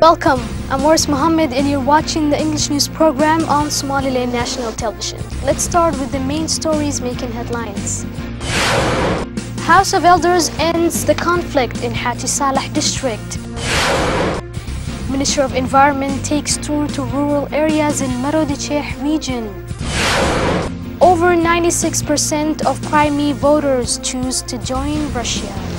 Welcome, I'm Morris Mohammed and you're watching the English news program on Somaliland National Television. Let's start with the main stories making headlines. House of Elders ends the conflict in Haji Salah district. Minister of Environment takes tour to rural areas in Marodiceh region. Over 96% of Crimea voters choose to join Russia.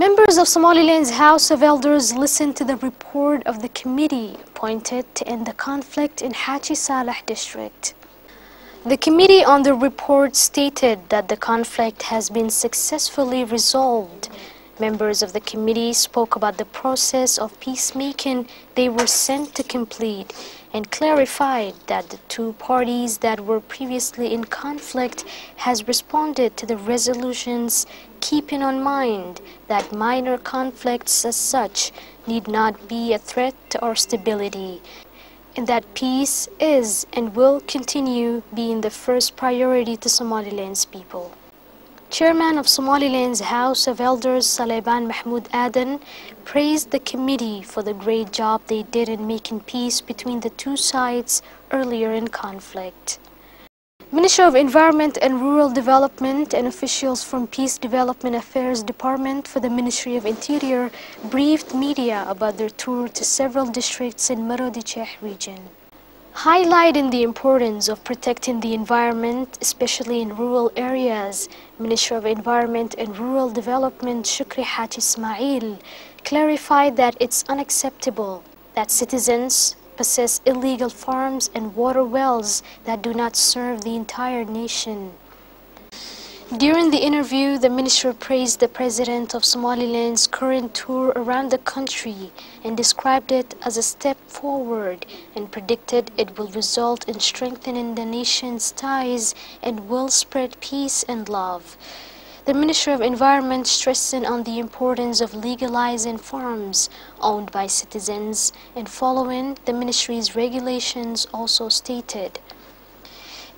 Members of Somaliland's House of Elders listened to the report of the committee appointed to end the conflict in Haji Salah district. The committee on the report stated that the conflict has been successfully resolved. Members of the committee spoke about the process of peacemaking they were sent to complete and clarified that the two parties that were previously in conflict has responded to the resolutions keeping on mind that minor conflicts as such need not be a threat to our stability and that peace is and will continue being the first priority to Somaliland's people. Chairman of Somaliland's House of Elders Saleban Mahmoud Aden praised the committee for the great job they did in making peace between the two sides earlier in conflict. Minister of Environment and Rural Development and officials from Peace Development Affairs Department for the Ministry of Interior briefed media about their tour to several districts in Marodiceh region. Highlighting the importance of protecting the environment, especially in rural areas, Minister of Environment and Rural Development Shukri Haji Ismail clarified that it's unacceptable that citizens possess illegal farms and water wells that do not serve the entire nation. During the interview, the minister praised the president of Somaliland's current tour around the country and described it as a step forward and predicted it will result in strengthening the nation's ties and will spread peace and love. The Ministry of Environment stressing on the importance of legalizing farms owned by citizens and following the ministry's regulations also stated.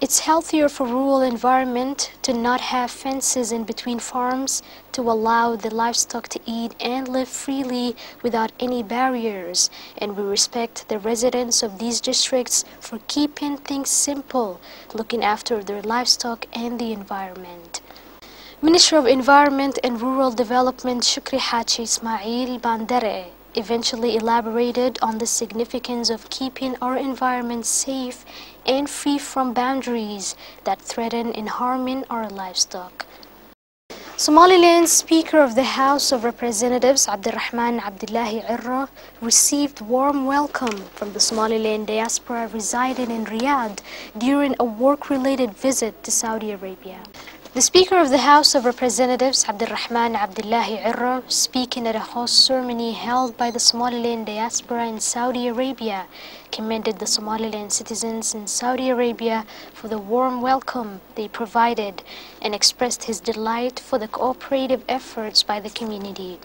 It's healthier for rural environment to not have fences in between farms to allow the livestock to eat and live freely without any barriers and we respect the residents of these districts for keeping things simple, looking after their livestock and the environment. Minister of Environment and Rural Development Shukri Haji Ismail Bandare eventually elaborated on the significance of keeping our environment safe and free from boundaries that threaten and harming our livestock. Somaliland's Speaker of the House of Representatives Abdurrahman Abdullahi Irra received warm welcome from the Somaliland diaspora residing in Riyadh during a work-related visit to Saudi Arabia. The Speaker of the House of Representatives, Abdurrahman Abdullahi Irra, speaking at a host ceremony held by the Somaliland diaspora in Saudi Arabia, commended the Somaliland citizens in Saudi Arabia for the warm welcome they provided and expressed his delight for the cooperative efforts by the community.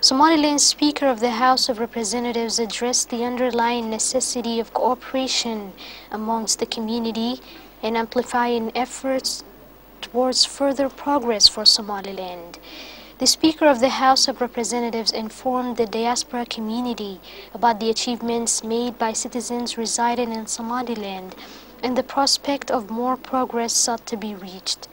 Somaliland Speaker of the House of Representatives addressed the underlying necessity of cooperation amongst the community and amplifying efforts towards further progress for Somaliland. The Speaker of the House of Representatives informed the diaspora community about the achievements made by citizens residing in Somaliland and the prospect of more progress sought to be reached.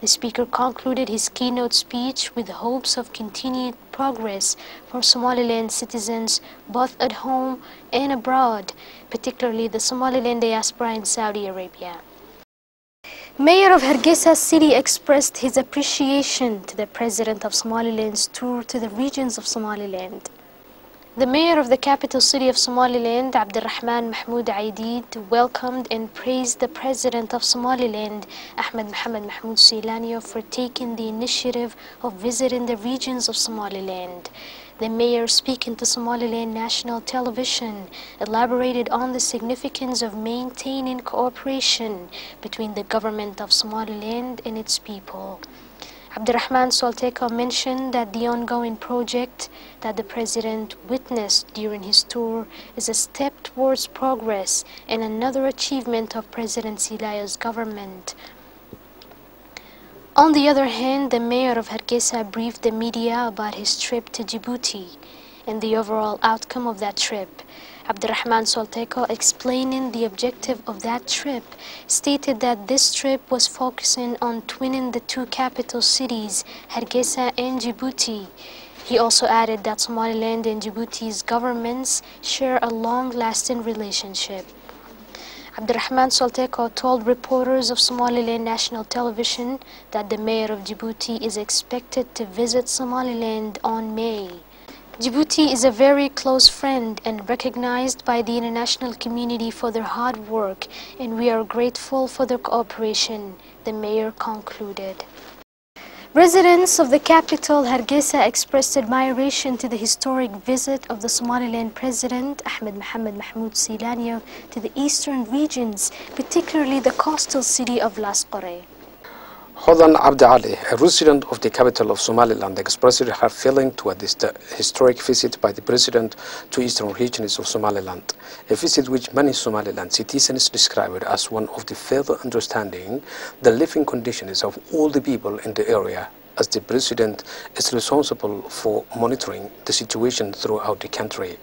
The Speaker concluded his keynote speech with hopes of continued progress for Somaliland citizens both at home and abroad, particularly the Somaliland diaspora in Saudi Arabia. Mayor of Hargeisa City expressed his appreciation to the President of Somaliland's tour to the regions of Somaliland. The mayor of the capital city of Somaliland, Abdurrahman Mahmoud Aidid, welcomed and praised the president of Somaliland, Ahmed Mohamed Mahmoud Silanyo, for taking the initiative of visiting the regions of Somaliland. The mayor, speaking to Somaliland National Television, elaborated on the significance of maintaining cooperation between the government of Somaliland and its people. Abdurrahman Soltelco mentioned that the ongoing project that the president witnessed during his tour is a step towards progress and another achievement of President Silanyo's government. On the other hand, the mayor of Hargeisa briefed the media about his trip to Djibouti and the overall outcome of that trip. Abdurrahman Soltelco, explaining the objective of that trip, stated that this trip was focusing on twinning the two capital cities, Hargeisa and Djibouti. He also added that Somaliland and Djibouti's governments share a long-lasting relationship. Abdurrahman Soltelco told reporters of Somaliland National Television that the mayor of Djibouti is expected to visit Somaliland on May. Djibouti is a very close friend and recognized by the international community for their hard work, and we are grateful for their cooperation, the mayor concluded. Residents of the capital Hargeisa expressed admiration to the historic visit of the Somaliland President Ahmed Mohamed Mahmoud Silanyo to the eastern regions, particularly the coastal city of Las Qore. Hodan Abdi Ali, a resident of the capital of Somaliland, expressed her feeling toward this historic visit by the president to eastern regions of Somaliland, a visit which many Somaliland citizens described as one of the further understanding the living conditions of all the people in the area as the president is responsible for monitoring the situation throughout the country.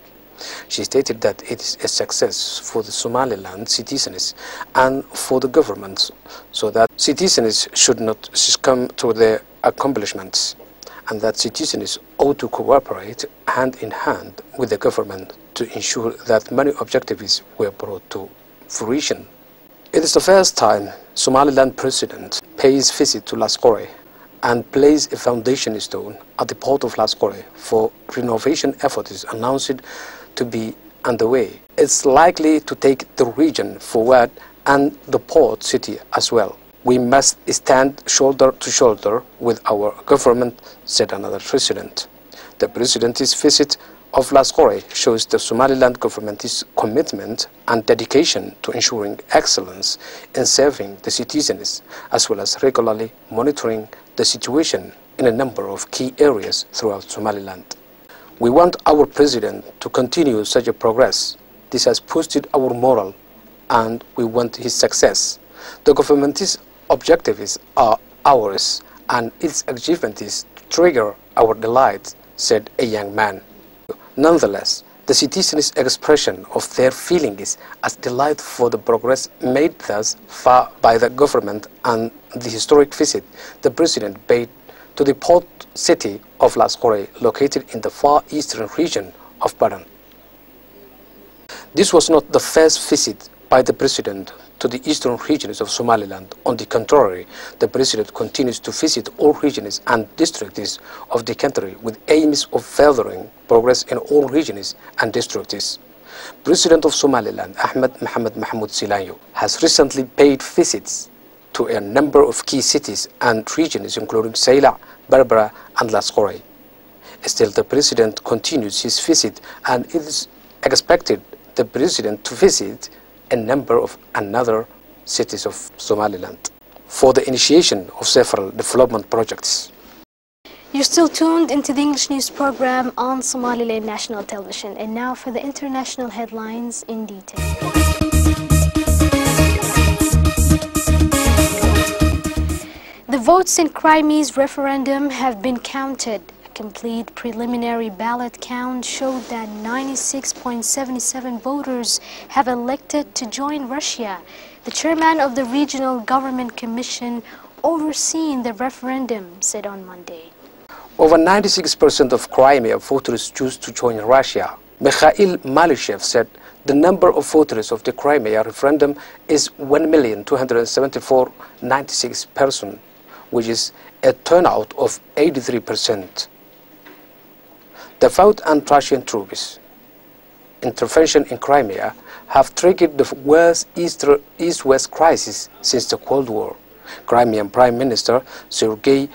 She stated that it is a success for the Somaliland citizens and for the government so that citizens should not succumb to their accomplishments and that citizens ought to cooperate hand in hand with the government to ensure that many objectives were brought to fruition. It is the first time Somaliland president pays visit to Las Qore and plays a foundation stone at the port of Las Qore for renovation efforts announced to be underway. It's likely to take the region forward and the port city as well. We must stand shoulder to shoulder with our government, said another president. The president's visit of Las Qore shows the Somaliland government's commitment and dedication to ensuring excellence in serving the citizens, as well as regularly monitoring the situation in a number of key areas throughout Somaliland. We want our president to continue such a progress. This has boosted our morale and we want his success. The government's objectives are ours and its achievements trigger our delight, said a young man. Nonetheless, the citizens' expression of their feelings as delight for the progress made thus far by the government and the historic visit the president paid to the port city of Las Qore, located in the far eastern region of Baran. This was not the first visit by the president to the eastern regions of Somaliland. On the contrary, the president continues to visit all regions and districts of the country with aims of furthering progress in all regions and districts. President of Somaliland, Ahmed Mohamed Mahmoud Silanyo, has recently paid visits to a number of key cities and regions, including Sayla, Berbera, and Las Qore. Still, the president continues his visit, and it is expected the president to visit a number of another cities of Somaliland for the initiation of several development projects. You're still tuned into the English news program on Somaliland National Television. And now for the international headlines in detail. Votes in Crimea's referendum have been counted. A complete preliminary ballot count showed that 96.77 voters have elected to join Russia. The chairman of the Regional Government Commission overseeing the referendum said on Monday. Over 96% of Crimea voters choose to join Russia. Mikhail Malyshev said the number of voters of the Crimea referendum is 1,274,96 persons which is a turnout of 83%. The vote and Russian troops intervention in Crimea have triggered the worst East-West crisis since the Cold War. Crimean Prime Minister Sergei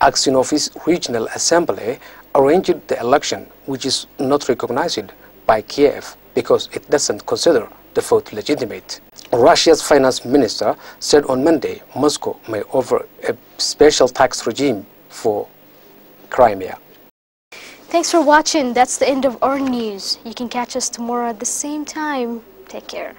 Aksionov's Regional Assembly arranged the election, which is not recognized by Kiev because it doesn't consider the vote legitimate. Russia's finance minister said on Monday Moscow may offer a special tax regime for Crimea. Thanks for watching. That's the end of our news. You can catch us tomorrow at the same time. Take care.